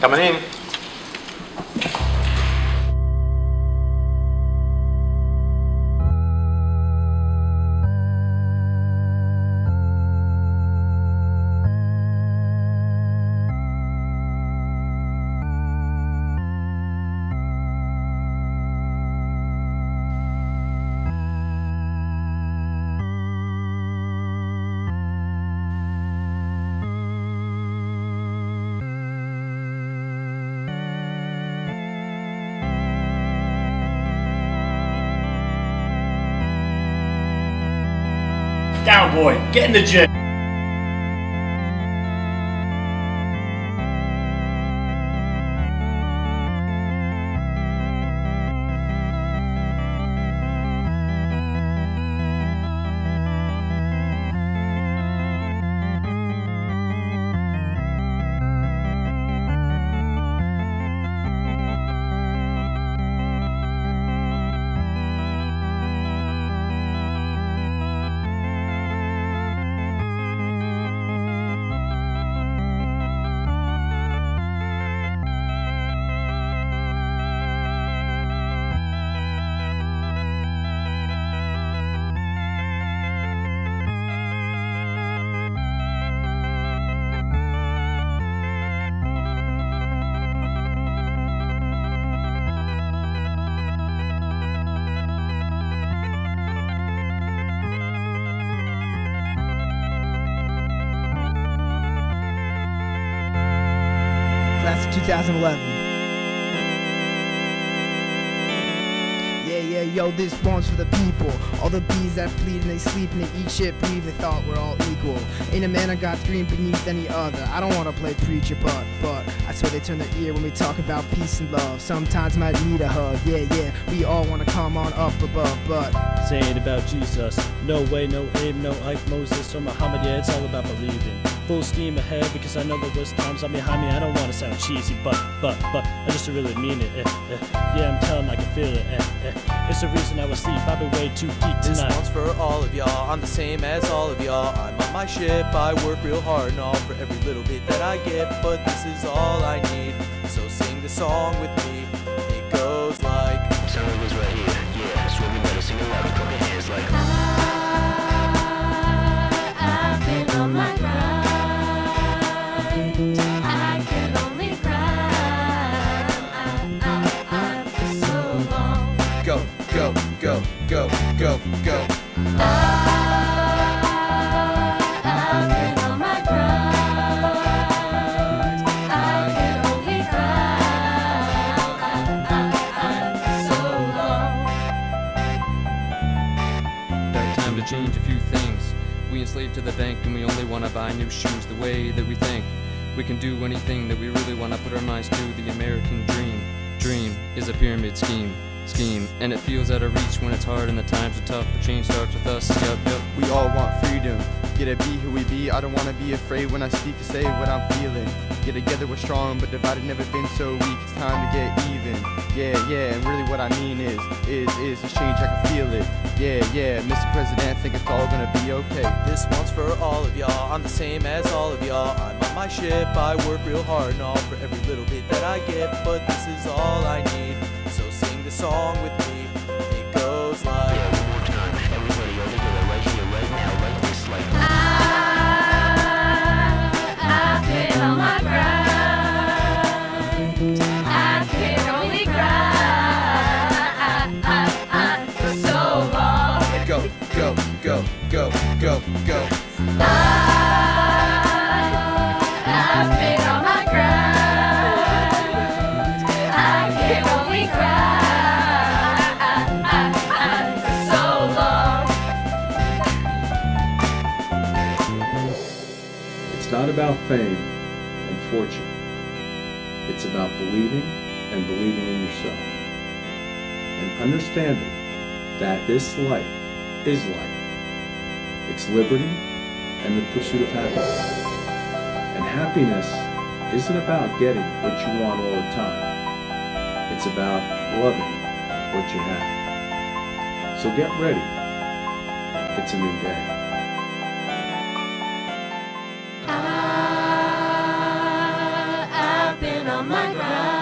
Coming in. Down, boy. Get in the gym. 2011. Yeah, yeah, yo, this one's for the people. All the bees that bleed and they sleep and they eat shit, breathe, they thought we're all equal. Ain't a man I got three beneath any other. I don't wanna play preacher, but, but, I swear they turn their ear when we talk about peace and love. Sometimes might need a hug, yeah, yeah, we all wanna come on up above, but. Saying about Jesus. No way, no aim, no Ike Moses or Muhammad. Yeah, it's all about believing. Full steam ahead because I know the worst times are behind me. I don't wanna sound cheesy, but, but, but, I just really mean it. Eh, eh. Yeah, I'm telling, I can feel it. Eh, eh. It's the reason I was asleep. I've been way too geek This tonight. one's for all of y'all. I'm the same as all of y'all. I'm on my ship. I work real hard and all for every little bit that I get. But this is all I need. So sing the song with me. It goes like. So it was right here, do anything that we really want to put our minds to. The American dream. Dream is a pyramid scheme. Scheme. And it feels out of reach when it's hard and the times are tough. But change starts with us. Yup, yup. We all want freedom. Get to be who we be. I don't wanna be afraid when I speak to say what I'm feeling. Get together we're strong, but divided never been so weak. It's time to get even. Yeah, yeah, and really what I mean is, is, is this change. I can feel it. Yeah, yeah, Mr. President, think it's all gonna be okay. This one's for all of y'all. I'm the same as all of y'all. I'm on my ship. I work real hard and all for every little bit that I get. But this is all I need. So sing the song with me. About fame and fortune. It's about believing and believing in yourself. And understanding that this life is life. It's liberty and the pursuit of happiness. And happiness isn't about getting what you want all the time. It's about loving what you have. So get ready. It's a new day. my ground.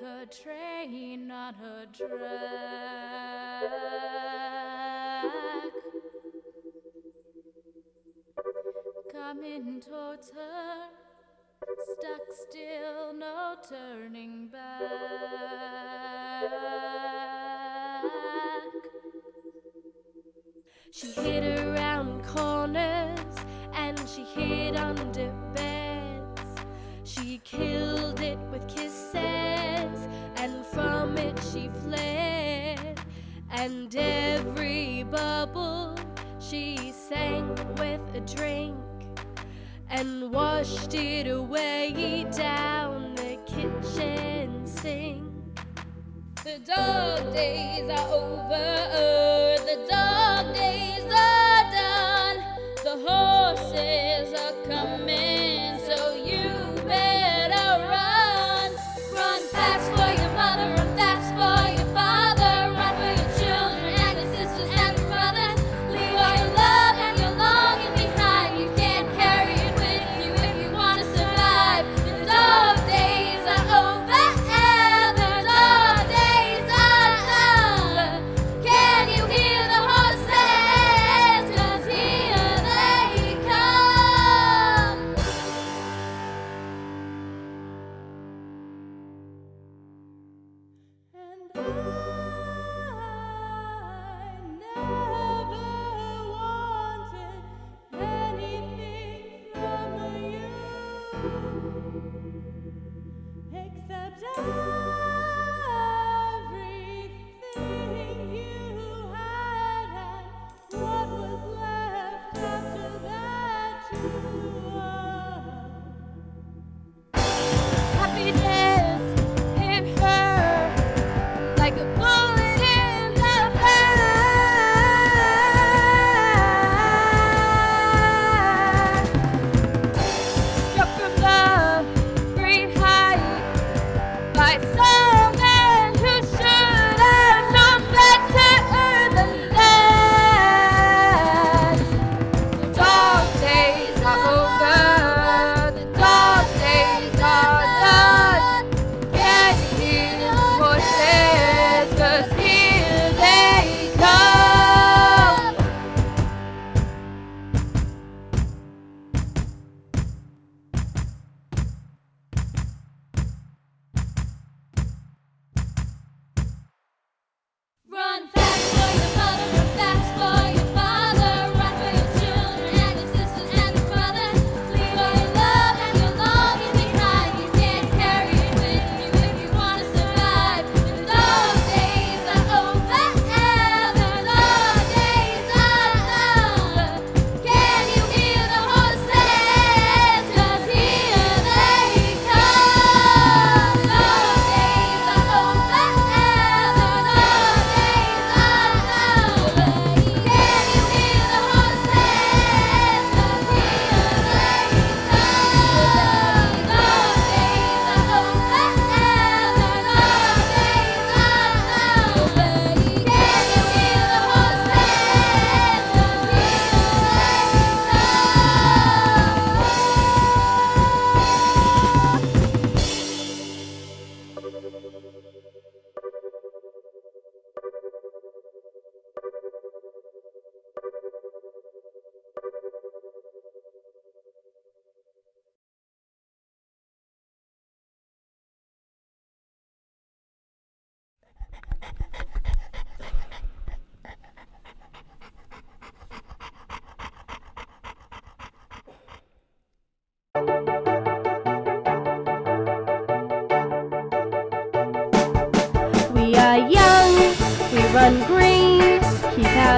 A train on her track. Coming towards her, stuck still, no turning back. She hid around corners and she hid under beds. She killed And every bubble she sank with a drink and washed it away down the kitchen sink. The dog days are over, the dog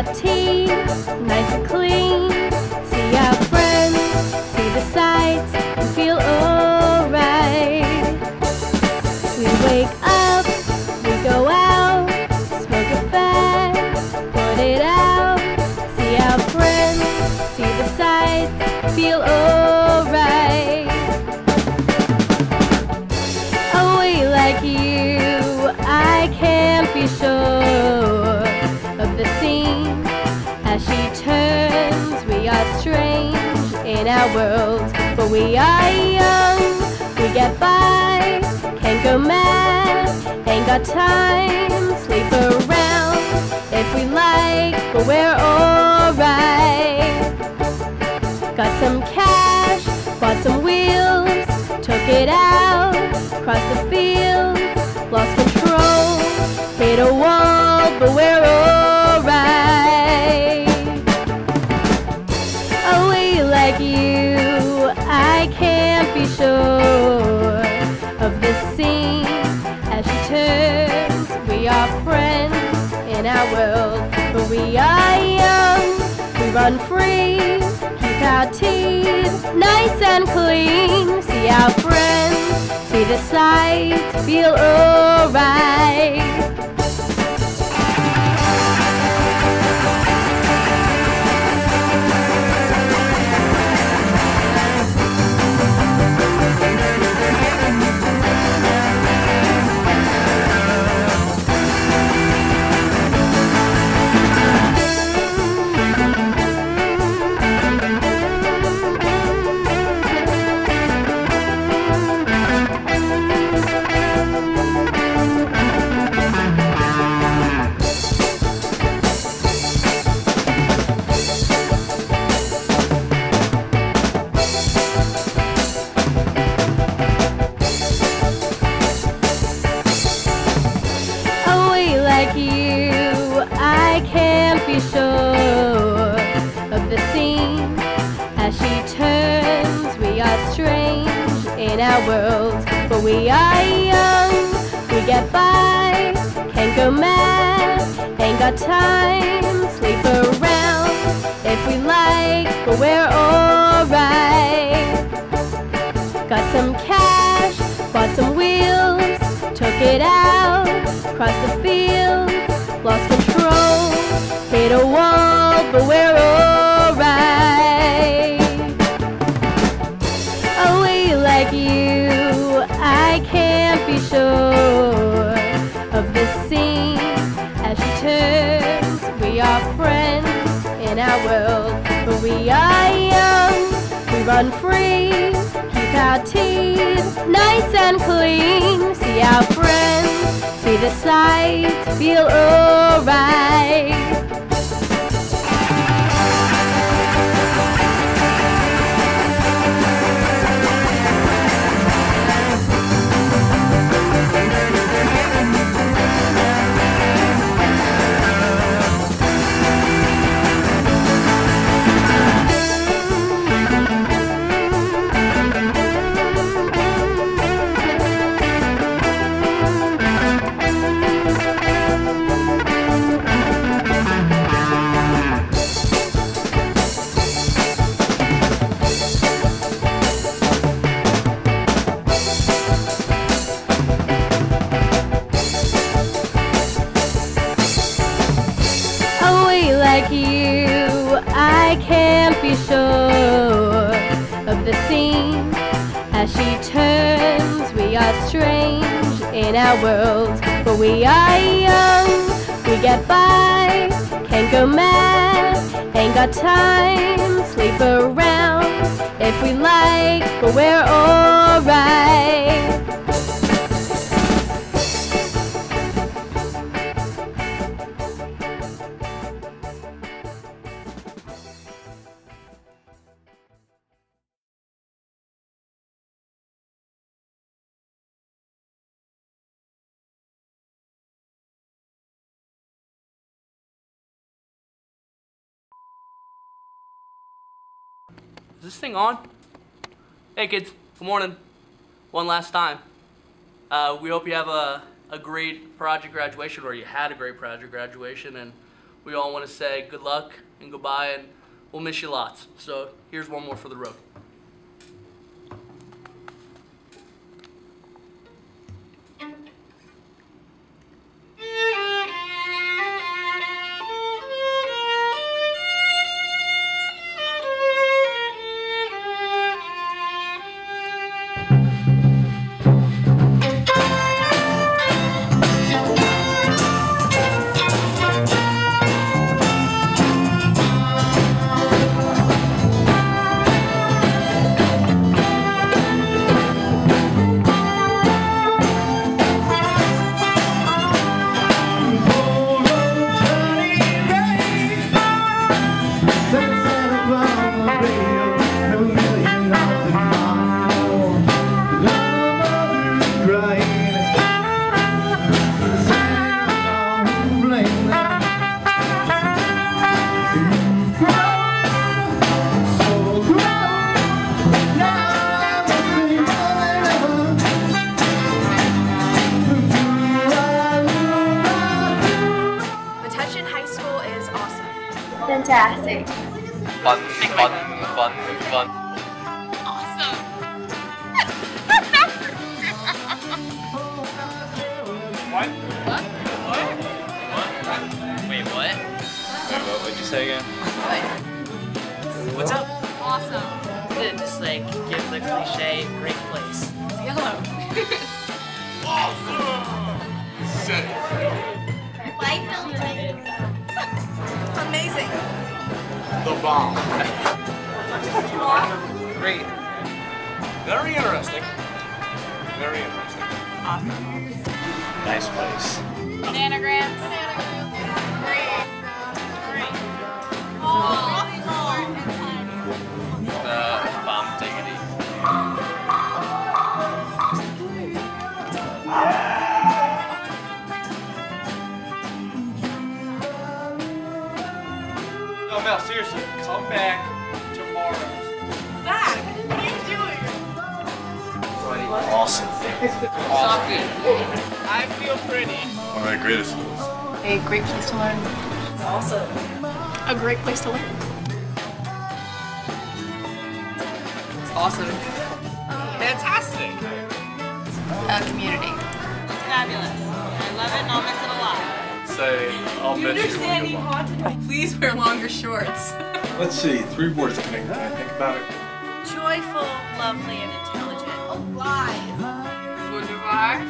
tea, nice and clean. our world, but we are young, we get by, can't go mad, ain't got time, sleep around. run free. Keep our teeth nice and clean. See our friends, see the sights, feel alright. our world, but we are young, we get by, can't go mad, ain't got time, sleep around if we like, but we're alright. Got some cash, bought some wheels, took it out, crossed the field, lost control, hit a wall, but we're you, I can't be sure of the scene as she turns. We are friends in our world, but we are young. We run free, keep our teeth nice and clean. See our friends, see the sights, feel alright. Got time. Sleep around if we like, but we're alright. This thing on? Hey kids, good morning. One last time. Uh, we hope you have a, a great project graduation or you had a great project graduation and we all want to say good luck and goodbye and we'll miss you lots. So here's one more for the road. Say again? What's up? Awesome. Good, just like give the cliche great place. It's yellow. Sick. Amazing. The bomb. Great. Very interesting. Very interesting. Awesome. Nice place. Bananagrams. Seriously, come back tomorrow. Zach, what are you doing? Awesome. Shocking. I feel pretty. One of the greatest schools. A great place to learn. It's also a great place to learn. It's awesome. Fantastic. A community. It's fabulous. I love it and I'll miss it a lot. Say, I'll you miss you understand when he you haunted me. Please wear longer shorts. Let's see, three words. Can I, can I think about it? Joyful, lovely, and intelligent. Oh, Alive. Wunderbar.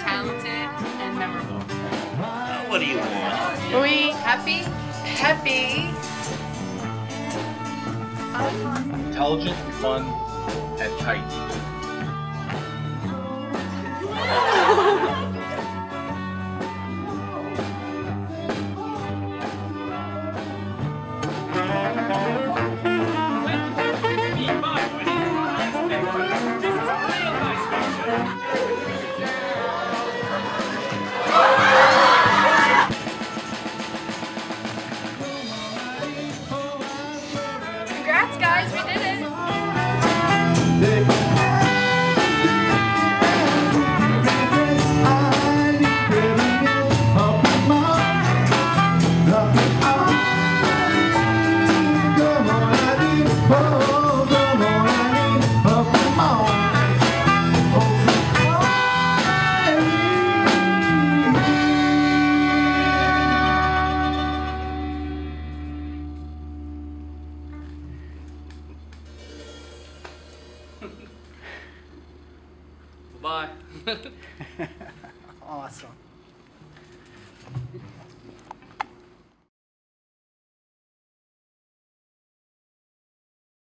Talented and memorable. What do you want? Are we happy? Happy. Intelligent, fun, and tight.